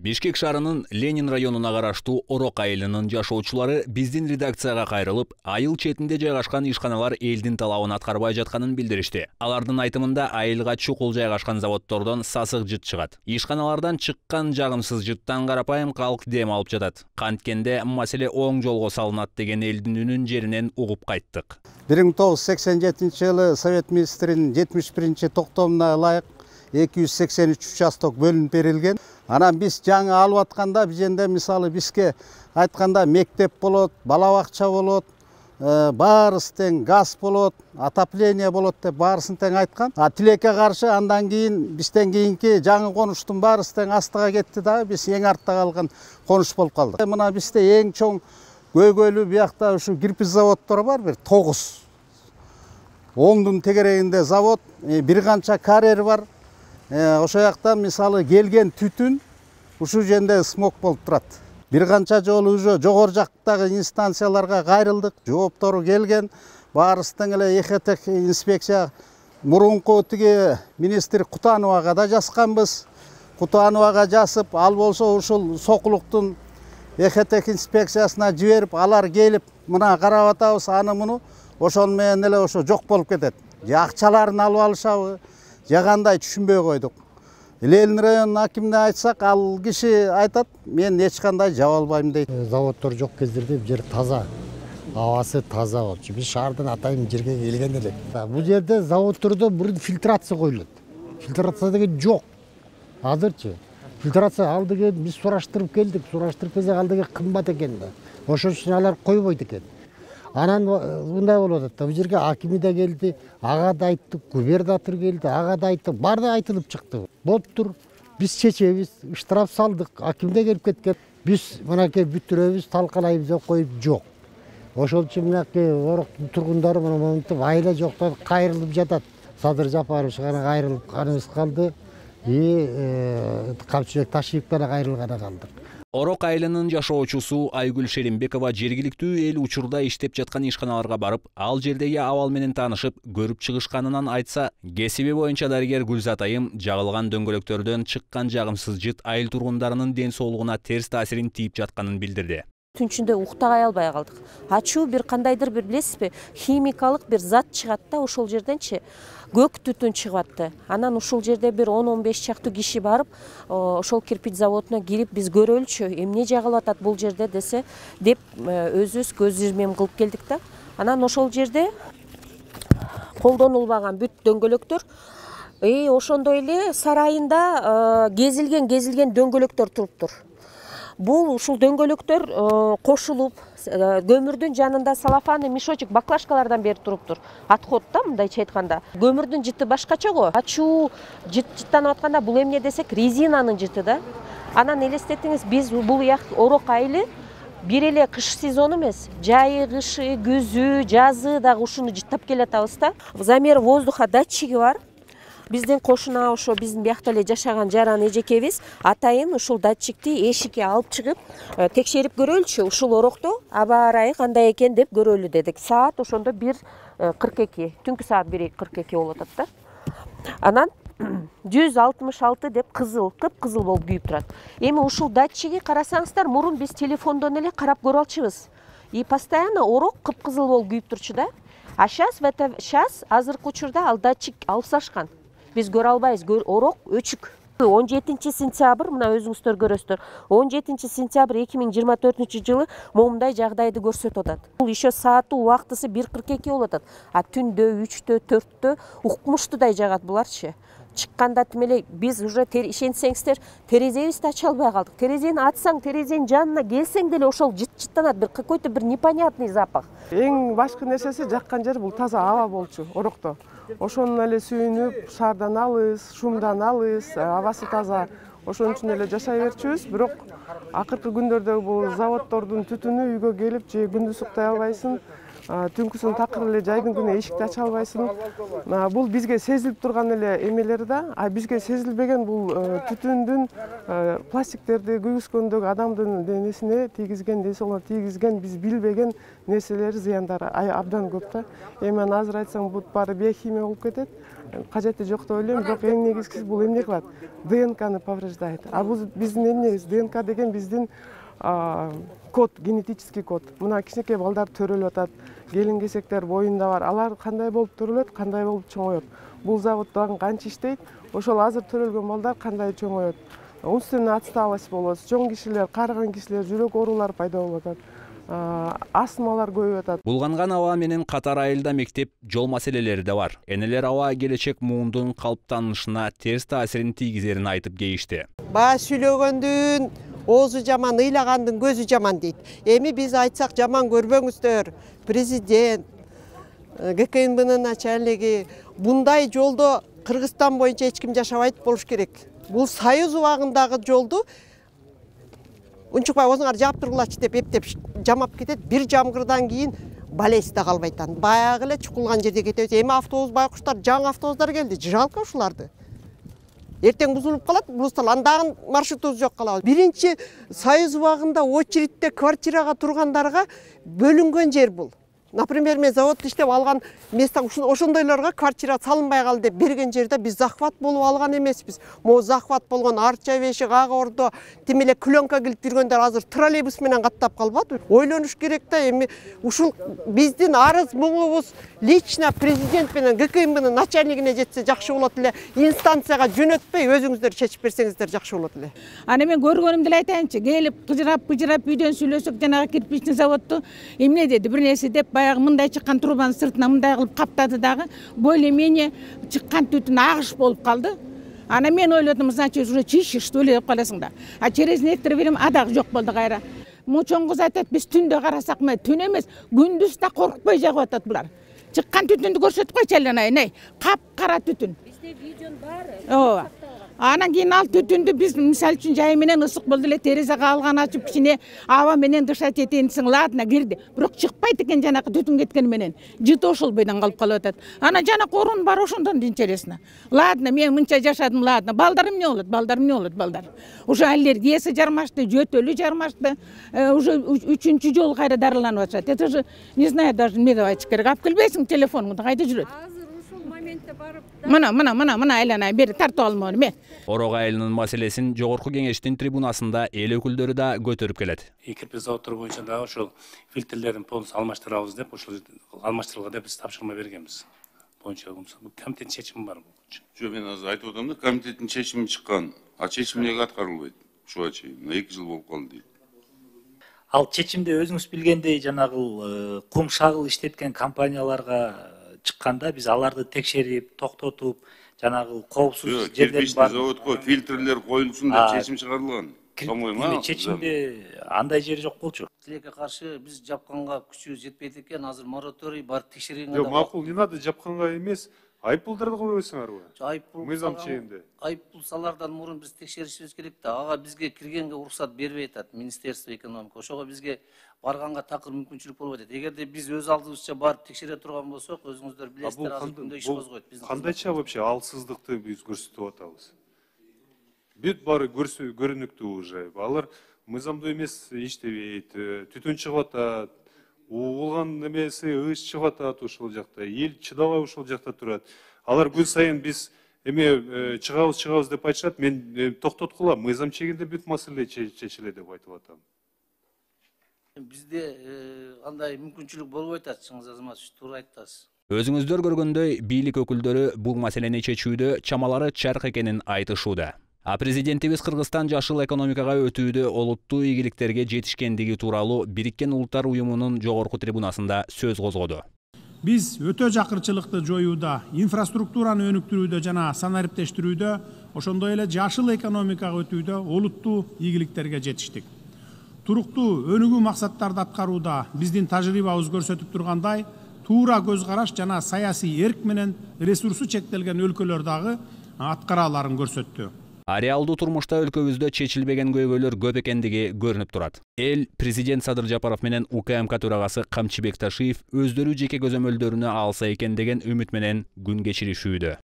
бишкек шаарынын ленин районуна караштуу орок айылынын жашоочулары биздин редакцияга кайрылып айыл четинде жайгашкан ишканалар элдин талабын аткарбай жатканын билдиришти алардын айтымында айылга чукул жайгашкан заводдордон сасык жыт чыгат ишканалардан чыккан жагымсыз жыттан карапайым калк дем алып жатат канткенде маселе оң жолго салынат деген элдин үнүн жеринен угуп кайттык бир миң тогуз жүз сексен жетинчи жылы совет министринин жетимиш биринчи токтомуна ылайык эки жүз сексен үч участок бөлүнүп берилген анан биз жаңы алып атканда бизенде мисалы бизге айтканда мектеп болот бала бакча болот баарысы тең газ болот отопление болот деп баарысын тең айткан а тилекке каршы андан кийин бизден кийинки жаңы конуштун баарысы тең астыга кетти дагы биз эң артта калган конуш болуп калдык мына бизде эң чоң көйгөйлүү биякта ушу кирпич заводдору бар бир тогуз оңдун тегерегинде завод бир канча карьер бар. Ошол жактан мисалы келген түтүн ушул жерде смог болуп турат. Бир канча жолу уже жогору жактагы инстанцияларга кайрылдык жооптору келген. Баарыбыз тең эле эхтех инспекция мурунку тиги министр кутановага да жазганбыз. Кутановага жазып ал болсо ушул сокулуктун эхтех инспекциясына жиберип алар келип мына карап атабыз аны муну ошону менен эле ошо жок болуп кетет. Же акчаларын алып алышабы же кандай түшүнбөй койдук ленин районунун акимине айтсак ал киши айтат мен эч кандай жаба албайм дейт заводдор жок кездерде бул жер таза абасы таза болчу биз шаардан атайын жерге келген элек бул жерде заводдордо мурун фильтрация коюлат фильтрация деген жок азырчы фильтрация ал деген биз сураштырып келдик сураштырып келсек ал деген кымбат экен да. Ошон үчүн алар койбойт экен анан мындай болуп атат да бул жерге акими да келди ага да айттык губернатор келди ага да айттык баары айтылып чыкты. Болуптур биз чечебиз штраф салдык аким да келип кеткен. Биз мынакей бүтүрөбүз талкалайбыз деп коюп жок. Ошол үчүн мынакей ороктун тургундары мына монтип айла жоктон кайрылып жатат. Садыр жапарович гана кайрылып каныбыз калды. И камчыбек ташиев гана кайрылганы калдык. Орок айылынын жашоочусу айгүл шеримбекова жергиликтүү эл учурда иштеп жаткан ишканаларга барып ал жердеги абал менен таанышып көрүп чыгышканынан айтса кесиби боюнча дарыгер гүлзат айым жагылган дөңгөлөктөрдөн чыккан жагымсыз жыт айыл тургундарынын ден соолугуна терс таасирин тийип жатканын билдирди түн ичинде уктабай албай калдык ачуу бир кандайдыр бир билесизби химикалык бир зат чыгат да ошол жерденчи көк түтүн чыгып атты анан ушул жерде бир он он беш чактуу киши барып ошол кирпич заводуна кирип биз көрөлүчү эмне жагылып атат бул жерде десе деп э, өзүбүз көз ирмем кылып келдик да. Анан ошол жерде колдонулбаган бүт дөңгөлөктөр и ошондой эле сарайында э, кезилген кезилген дөңгөлөктөр туруптур бул ушул дөңгөлөктөр э, кошулуп э, көмүрдүн жанында салофанный мешочек баклажкалардан бери туруптур отход да мындайча айтканда көмүрдүн жыты башкача го ачуу жыт жыттанып атканда бул эмне десек резинанын жыты да. Анан элестетиңиз биз бул орок айылы бир эле кыш сезону эмес. Жайы кышы күзү жазы дагы ушуну жыттап келатабыз да. Замер воздуха датчиги бар. Биздин кошуна ошо биздин биякта эле жашаган жаран эжекебиз атайын ушул датчикти эшикке алып чыгып э, текшерип көрөлүчү ушул орокто аба ырайы кандай экен? деп көрөлү дедик. Саат ошондо бир э, кырк эки түнкү саат бир кырк эки болуп атат да. Анан жүз алтымыш алты деп кызыл кыпкызыл болуп күйүп турат. Эми ушул датчиги карасаңыздар мурун биз телефондон эле карап көрө алчубуз и постоянно орок кыпкызыл болуп күйүп турчу да. А сейчас сейчас азыркы учурда ал датчик алып тасташкан биз көрө албайбыз орок өчүк он жетинчи сентябрь мына өзүңүздөр көрөсүздөр он жетинчи сентябрь эки миң жыйырма төртүнчү жылы момундай жагдайды көрсөтүп атат бул еще сааты убактысы бир кырк эки болуп атат а түндө үчтө төрттө укмуштуудай жагат буларчы чыкканда тим эле биз уже ишенсеңиздер терезебизди ача албай калдык терезени ачсаң терезенин жанына келсең деле ошол жыт жыттанат бир какой то бир непонятный запах эң башкы нерсеси жаккан жер бул таза аба болчу орокто ошону эле сүйүнүп шаардан алыс шумдан алыс абасы таза. Ошон үчүн эле жашай берчүбүз. Бирок акыркы күндөрдө бул заводдордун түтүнү үйгө келип же күндүз уктай албайсың түнкүсүн такыр эле жайдын күнү эшикти ача албайсың. Бул бизге сезилип турган эле эмелер да. А бизге сезилбеген бул түтүндүн пластиктерди күйгүзгөндөгү адамдын денесине тийгизген денсаулыгына тийгизген биз билбеген нерселер зыяндары. Абдан көп да. Эми аны азыр айтсаң бут баары биохимия болуп кетет. Кажети жок деп ойлойм бирок эң негизгиси бул эмне кылат? Днкны повреждает. А бул биздин эмнебиз днк деген биздин код генетический код. Мына кичинекей балдар төрөлүп атат келин кесектер боюнда бар. Алар кандай болуп төрөлөт кандай болуп чоңоет. Бул завод дагы канча иштейт ошол азыр төрөлгөн балдар кандай чоңоет. Умственная отсталость болот чоң кишилер каарыган кишилер жүрөк оорулары пайда болуп атат. Астмалар көбөйүп атат. Булганган аба менен катар айылда мектеп жол маселелери да бар. Энелер аба келечек муундун калыптанышына терс таасирин тийгизерин айтып кейишти баягы сүйлөгөндүн оозу жаман ыйлагандын көзү жаман дейт эми биз айтсак жаман көрбөңүздөр. Президент э, гкнбнын начальниги мындай жолдо кыргызстан боюнча эч ким жашабайт болуш керек. Бул союз убагындагы жолду унчукпай озуңар жаап тургулачы деп эптеп жамап кетет. Бир жамгырдан кийин болезнь да калбайт анан баягы эле чукулган жерде кетебиз. Эми автобус байкуштар жаңы автобустар келди. Жалко ушуларды. Эртең бузулуп калат бузсал анан дагы маршрутубуз жок калабыз биринчи союз убагында очередьте квартирага тургандарга бөлүнгөн жер бул например мен заводто иштеп алган место ошондойлорго квартира салынбай калды деп берген жерде биз захват болуп алган эмеспиз могу захват болгон арча бешик ак ордо тим эле кленка килип жүргөндөр азыр троллейбус менен каттап калбадыбы ойлонуш керек да эми ушул биздин арыз муңубуз лично президент менен гкмбнын начальнигине жетсе жакшы болот эле. Инстанцияга жөнөтпөй өзүңүздөр чечип берсеңиздер жакшы болот эле. Ана мен көргөнүмдү эле айтайынчы келип кыжырап быжырап үйдөн сүйлөсөк жанагы кирпичный заводду эмне деди. Бир нерсе деп баягы мындай чыккан трубанын сыртына мындай кылып каптады дагы более менее чыккан түтүн агыш болуп калды анан мен ойлодум значит уже чище что ли деп каласың да. А через некоторое время а дагы жок болду кайра могу чоң кыз айтат биз түндө карасак мына түн эмес күндүз да коркпой жагып атат булар чыккан түтүндү көрсөтүп койчу айленайын эй капкара түтүн бизде видеонун баары ооба анан кийин ал түтүндү биз мисалы үчүн жай менен ысык болду эле терезе каалган ачып кичине аба менен дышать этейин ладно кирди бирок чыкпайт экен жанакы түтүн кеткени менен. Жыты ошол бойдон калып калып атат анан жанакы орун баары ошондон интересно ладно мен мынча жашадым ладно балдар эмне болот балдар эмне болот балдар уже аллергиясы жармашты жөтөлү жармашты э, уже үчүнчү жолу кайра дарыланып атышат это же не знаю даже эмне деп айтыш керек алып келбейсиң телефонуңду кайда жүрөт мына мына мына мына айланайын бери тартып алмагын мен. Орок айылынын маселесин жогорку кеңештин трибунасында эл өкүлдөрү да көтөрүп келет кирпич заводдору боюнча дагы ошол фильтрлерин полностью алмаштырабыз деп ошол алмаштырылган деп биз тапшырма бергенбиз боюнча комитеттин чечими бар жок мен азыр айтып атам да комитеттин чечими чыккан а чечим эмнеге аткарылбайт ушуга чейин мына эки жыл болуп калды дейт ал чечимди өзүңүз билгендей жанагы кум шагыл иштеткен компанияларга чыкканда биз аларды текшерип токтотуп жанагы коопсуз жерлер бар. заводко фильтрлер коюлсун деп чечим чыгарылган. эми чечимде андай жери жок болчу. Тилекке каршы биз жапканга күчүбүз жетпейт экен. Азыр мораторий барып текшергенге жок макул не надо жапканга эмес. Айыппулдарды койбойсуңарбы айыппул мыйзам чегинде айыппул салаардан мурун биз текшеришибиз керек да ага бизге киргенге уруксат бербей атат министерство экономика ошого бизге барганга такыр мүмкүнчүлүк болбой атат эгерде биз өз алдыбызча барып текшере турган болсок өзүңүздөр билесиздер азыр күндө иш козгойт биздин кандайча вообще? Алсыздыкты биз көрсөтүп атабыз бүт баары көрүнүктүү уже. Алар мыйзамдуу эмес иштебейт түтүн чыгып атат угулган эмеси ыш чыгып атат ошол жакта эл чыдабай ошол жакта турат. Алар күн сайын биз эме чыгабыз чыгабыз деп айтышат мен токтоткула мыйзам чегинде бүт маселе чечилет деп айтып атам. Бизде андай мүмкүнчүлүк болбой атат чыңгыз азаматович туура айтасыз өзүңүздөр көргөндөй бийлик өкүлдөрү бул маселени чечүүдө чамалары чарк экенин айтышууда а президентибиз кыргызстан жашыл экономикага өтүүдө олуттуу ийгиликтерге жетишкендиги тууралуу бириккен улуттар уюмунун жогорку трибунасында сөз козгоду. Биз өтө жакырчылыкты жоюуда инфраструктураны өнүктүрүүдө жана санариптештирүүдө ошондой эле жашыл экономикага өтүүдө олуттуу ийгиликтерге жетиштик. Туруктуу өнүгүү максаттарды аткарууда биздин тажрыйбабыз көрсөтүп тургандай туура көз караш жана саясий эрк менен ресурсу чектелген өлкөлөр дагы аткара аларын көрсөттү. А реалдуу турмушта өлкөбүздө чечилбеген көйгөйлөр көп экендиги көрүнүп турат. Эл президент садыр жапаров менен укмк төрагасы камчыбек ташиев өздөрү жеке көзөмөлдөрүнө алса экен деген үмүт менен күн кечиришүүдө